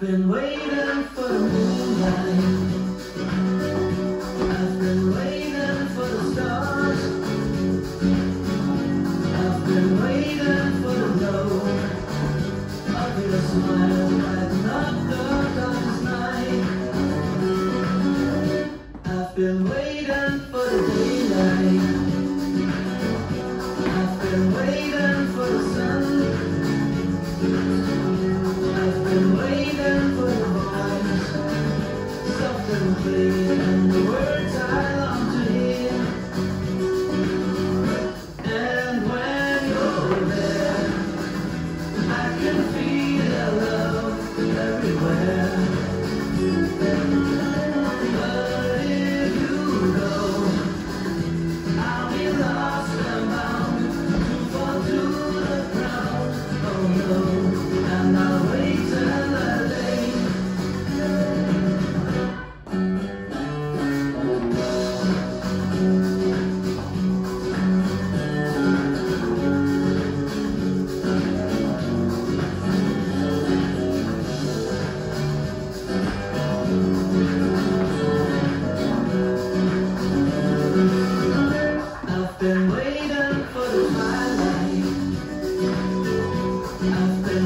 I've been waiting for the moonlight. I've been waiting for the stars. I've been waiting for the glow of your smile the darkest night. I've been waiting for the daylight. I've been waiting for the sun.